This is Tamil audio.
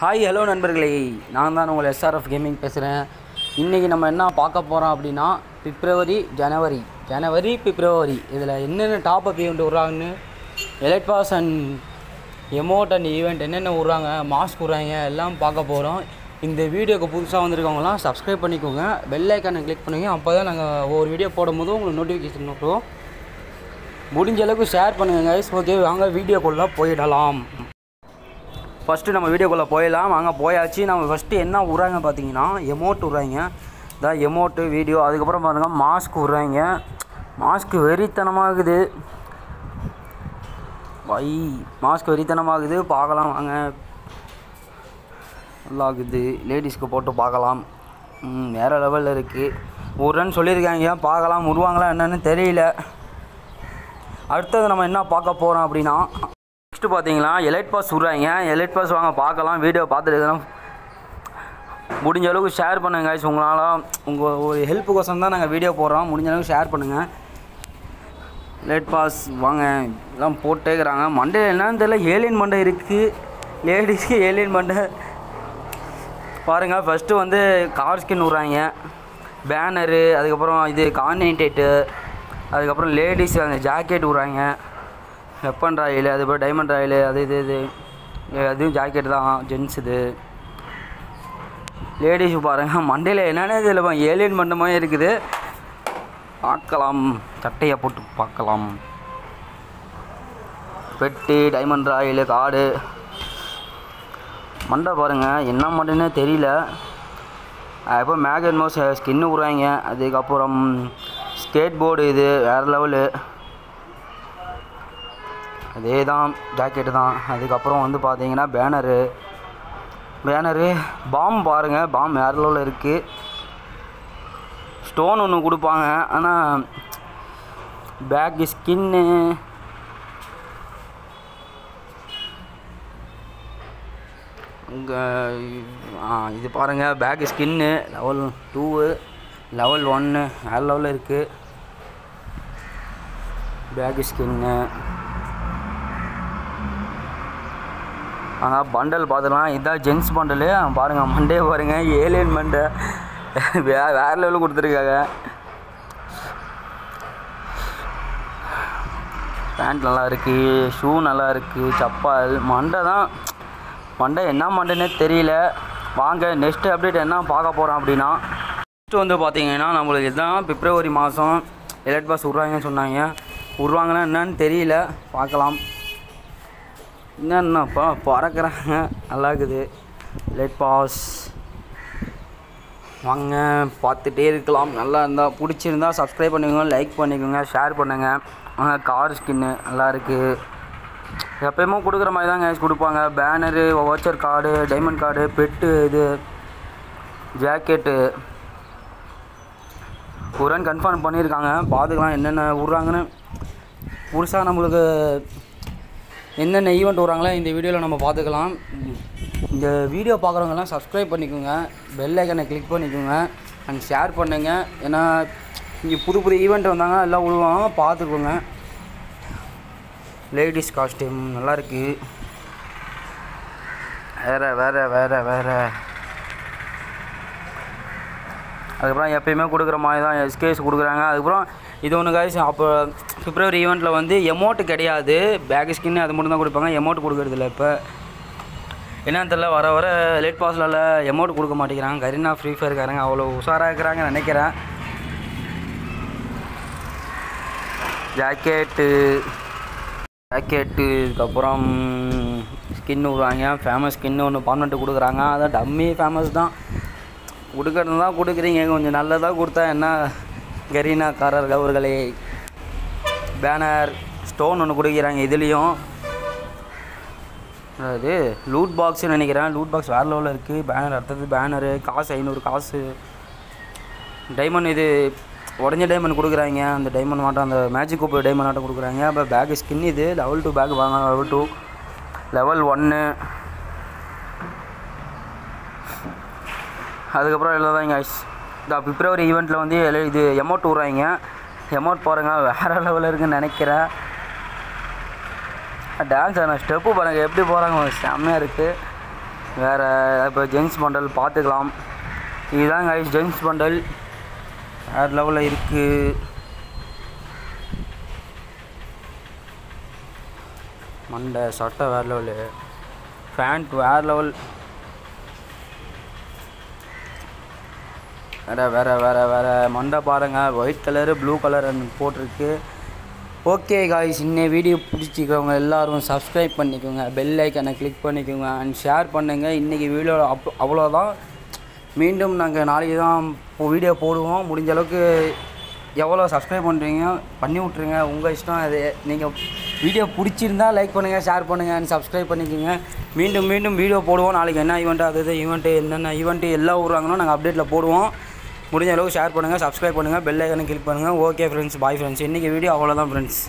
ஹாய் ஹலோ நண்பர்களே. நான் தான் உங்கள் எஸ்ஆர்எஃப் கேமிங் பேசுகிறேன் இன்றைக்கி நம்ம என்ன பார்க்க போகிறோம் அப்படின்னா பிப்ரவரி ஜனவரி. ஜனவரி பிப்ரவரி. இதில் என்னென்ன top up event விட்றாங்கன்னு? Elite pass and emote and event என்னென்ன விட்றாங்க மாஸ்க் விட்றாங்க எல்லாம் பார்க்க போகிறோம் இந்த வீடியோக்கு புதுசாக வந்திருக்கவங்களாம் சப்ஸ்கிரைப் பண்ணிக்கோங்க. பெல் ஐக்கானை கிளிக் பண்ணுங்க. அப்போ தான் நாங்கள் ஒவ்வொரு வீடியோ போடும்போது உங்களுக்கு நோட்டிஃபிகேஷன் வரும். முடிஞ்ச அளவுக்கு ஷேர் பண்ணுங்கள் கைஸ் ஓகே வாங்க வீடியோக்குள்ளே போயிடலாம். ஃபஸ்ட்டு நம்ம வீடியோக்குள்ளே போயிடலாம். அங்கே போயாச்சு. நம்ம ஃபஸ்ட்டு என்ன விட்றாங்க பார்த்தீங்கன்னா எமோட் விட்றாங்க இதான் எமோட்டு வீடியோ அதுக்கப்புறம் பாருங்கள் மாஸ்க் விட்றாங்க மாஸ்க் வெறித்தனமாகுது. வை மாஸ்க் வெறித்தனமாகுது. பார்க்கலாம் வாங்க. நல்லாகுது. லேடிஸ்க்கு போட்டு பார்க்கலாம். வேறு லெவலில் இருக்குது விட்றேன்னு சொல்லியிருக்காங்க. பார்க்கலாம் விடுவாங்களா என்னன்னு தெரியல. அடுத்தது நம்ம என்ன பார்க்க போகிறோம் அப்படின்னா நெக்ஸ்ட்டு பார்த்தீங்களா? எலைட் பாஸ் விட்றாங்க. எலைட் பாஸ் வாங்க பார்க்கலாம். வீடியோ பார்த்துட்டு இதெல்லாம் முடிஞ்ச அளவுக்கு ஷேர் பண்ணுங்க guys. உங்களால் உங்கள் ஒரு ஹெல்ப்புக்கோசம் தான் நாங்கள் வீடியோ போடுறோம். முடிஞ்ச அளவுக்கு ஷேர் பண்ணுங்கள் லேட் பாஸ் வாங்க. எல்லாம் போட்டேக்கிறாங்க மண்டே என்னன்னு தெரியல. ஏலியன் மண்டை இருக்குது லேடிஸ்க்கு ஏலியன் மண்டை. பாருங்கள் ஃபஸ்ட்டு வந்து கார் ஸ்கின் விட்றாங்க. பேனரு அதுக்கப்புறம் இது கான்டினேட்டு அதுக்கப்புறம் லேடிஸ் அந்த ஜாக்கெட் விட்றாங்க. வெப்பன் ராயில் அதுபோல் டைமண்ட் ராயில் அது இது இது. அதுவும் ஜாக்கெட் தான். ஜென்ஸ் இது. லேடிஸ் பாருங்கள் மண்டையில் என்னென்ன இதில் ஏலியன் மண்டமே இருக்குது. பார்க்கலாம். சட்டையை போட்டு பார்க்கலாம். பெட்டி டைமண்ட் ராயில் காடு. மண்டை பாருங்கள் என்ன மண்டைன்னே தெரியல. எப்போ மேகன் மோஸ் ஸ்கின்னு உருவாங்க அதுக்கப்புறம் ஸ்கேட் போர்டு இது வேறு லெவலு அதே தான் ஜாக்கெட்டு தான். அதுக்கப்புறம் வந்து பார்த்தீங்கன்னா பேனரு பேனரு பாம் பாருங்கள் பாம் வேறு லெவலில் இருக்குது ஸ்டோன் ஒன்று கொடுப்பாங்க. ஆனால் பேக்கு ஸ்கின்னு இங்கே இது பாருங்கள் bag skin level two level ஒன்று வேறு லெவலில் இருக்குது பேக்கு ஸ்கின்னு ஆனால் பண்டல் பார்த்துக்கலாம். இதான் ஜென்ஸ் பண்டலு பாருங்கள் மண்டே பாருங்கள் ஏலியன் மண்டை. வே வேறு லெவலில் கொடுத்துருக்காங்க. பேண்ட் நல்லா இருக்குது ஷூ நல்லா இருக்குது சப்பால். மண்டை தான். மண்டை என்ன மண்டைன்னே தெரியல. வாங்க நெக்ஸ்ட் அப்டேட் என்ன பார்க்க போகிறோம் அப்படின்னா நெக்ஸ்ட் வந்து பார்த்தீங்கன்னா நம்மளுக்கு இதுதான் பிப்ரவரி மாதம். எலக்ட் பாஸ் விட்றாங்கன்னு சொன்னாங்க. விட்றாங்கன்னா என்னன்னு தெரியல. பார்க்கலாம். என்னென்னப்பா பறக்கிறாங்க. நல்லா இருக்குது. லெட் பாஸ் வாங்க பார்த்துட்டே இருக்கலாம். நல்லா இருந்தால் பிடிச்சிருந்தா சப்ஸ்கிரைப் பண்ணிக்கோங்க லைக் பண்ணிக்கோங்க ஷேர் பண்ணுங்கள் கார் ஸ்கின்னு நல்லா இருக்குது எப்பயுமே கொடுக்குற மாதிரி தான் கேஸ் கொடுப்பாங்க. Banner voucher card diamond card pet இது ஜாக்கெட்டு உரன் கன்ஃபார்ம் பண்ணியிருக்காங்க. பார்த்துக்கலாம் என்னென்ன விட்றாங்கன்னு. புதுசாக நம்மளுக்கு என்னென்ன ஈவெண்ட் வராங்களோ இந்த வீடியோவில் நம்ம பார்த்துக்கலாம். இந்த வீடியோ பார்க்குறவங்கலாம் சப்ஸ்கிரைப் பண்ணிக்கோங்க. பெல் ஐக்கனை கிளிக் பண்ணிக்கோங்க. அண்ட் ஷேர் பண்ணுங்க. ஏன்னா இங்கே புது புது ஈவெண்ட் வந்தாங்க எல்லாம் விழுவாங்க பார்த்துக்கோங்க. லேடிஸ் காஸ்டியூம் நல்லா வேறு வேறு வேறு வேறு. அதுக்கப்புறம் எப்பயுமே கொடுக்குற மாதிரி தான் எஸ்கேஸ் கொடுக்குறாங்க. அதுக்கப்புறம் இது ஒன்று காய்ஸ் அப்போ பிப்ரவரி ஈவெண்ட்டில் வந்து எமௌண்ட்டு கிடையாது. பேக் ஸ்கின்னு அது மட்டும் தான் கொடுப்பாங்க. எமௌண்ட் கொடுக்குறதில்ல இப்போ. என்னன்னு தெரில வர வர லேட் பாஸில் எமௌண்ட் கொடுக்க மாட்டேங்கிறாங்க. கரீனா ஃப்ரீ ஃபயர்காரங்க அவ்வளோ உஷாராக இருக்கிறாங்கன்னு நினைக்கிறேன். ஜாக்கெட்டு ஜாக்கெட்டு இதுக்கப்புறம் ஸ்கின் விடுவாங்க ஃபேமஸ் ஸ்கின்னு ஒன்று பர்மனெண்ட்டு கொடுக்குறாங்க. அதான் டம்மி ஃபேமஸ் தான். கொடுக்கறது தான் கொடுக்குறீங்க. கொஞ்சம் நல்லதாக கொடுத்தா என்ன? கரீனாக்காரர் அவர்களே பேனர் ஸ்டோன் ஒன்று கொடுக்குறாங்க இதுலேயும். அதாவது லூட் பாக்ஸ்னு நினைக்கிறேன். லூட் பாக்ஸ் வேறு லெவலில் இருக்குது பேனர் அடுத்தது பேனரு காசு ஐநூறு காசு. டைமண்ட் இது உடஞ்ச டைமண்ட் கொடுக்குறாங்க. அந்த டைமண்ட் மாட்டம் அந்த மேஜிக் கோப்பு டைமண்ட் ஆட்டம் கொடுக்குறாங்க. அப்போ பேக் ஸ்கின் இது லெவல் டூ பேக் வாங்க லெவல் டூ லெவல் ஒன்று அதுக்கப்புறம் எழுதாதாங்க ஐஸ் இந்த பிப்ரவரி ஈவெண்ட்டில் வந்து எல- இது எமௌண்ட் விட்றாங்க. எமௌண்ட் பாருங்கள் வேறு லெவலில் இருக்குன்னு நினைக்கிறேன். டான்ஸ் ஆனால் ஸ்டெப்பு பாருங்கள் எப்படி போகிறாங்க செம்மையாக இருக்குது வேறு இப்போ ஜென்ஸ் பண்டல் பார்த்துக்கலாம். இதுதான் ஐஸ் ஜென்ஸ் பண்டல். வேறு லெவலில் இருக்குது மண்டை சட்டை வேறு லெவலு பேண்ட் வேறு லெவல் வேறு வேறு வேறு வேறு. மண்டை பாருங்கள் ஒயிட் கலரு ப்ளூ கலர் போட்டிருக்கு. ஓகே காய்ஸ் இன்னை வீடியோ பிடிச்சிக்கவங்க எல்லோரும் சப்ஸ்கிரைப் பண்ணிக்கோங்க. பெல் ஐக்கனை கிளிக் பண்ணிக்கோங்க. அண்ட் ஷேர் பண்ணுங்கள் இன்றைக்கி வீடியோ அப் அவ்வளோதான் மீண்டும் நாங்கள் நாளைக்கு தான் வீடியோ போடுவோம். முடிஞ்ச அளவுக்கு எவ்வளோ சப்ஸ்கிரைப் பண்ணுறீங்க பண்ணி விட்ருங்க உங்கள் இஷ்டம் அது. நீங்கள் வீடியோ பிடிச்சிருந்தா லைக் பண்ணுங்கள் ஷேர் பண்ணுங்கள் அண்ட் சப்ஸ்கிரைப் பண்ணிக்கோங்க. மீண்டும் மீண்டும் வீடியோ போடுவோம். நாளைக்கு என்ன ஈவெண்ட்டு அது இது ஈவெண்ட்டு என்னென்ன ஈவெண்ட்டு எல்லாம் விட்றாங்களோ நாங்கள் அப்டேட்டில் போடுவோம். முடிஞ்ச அளவுக்கு ஷேர் பண்ணுங்கள் சப்ஸ்கிரைப் பண்ணுங்கள் பெல் ஐக்கனை கிளிக் பண்ணுங்கள் ஓகே ஃப்ரெண்ட்ஸ் பாய் ஃப்ரெண்ட்ஸ் இன்றைக்கி வீடியோ அவ்வளோதான் ஃப்ரெண்ட்ஸ்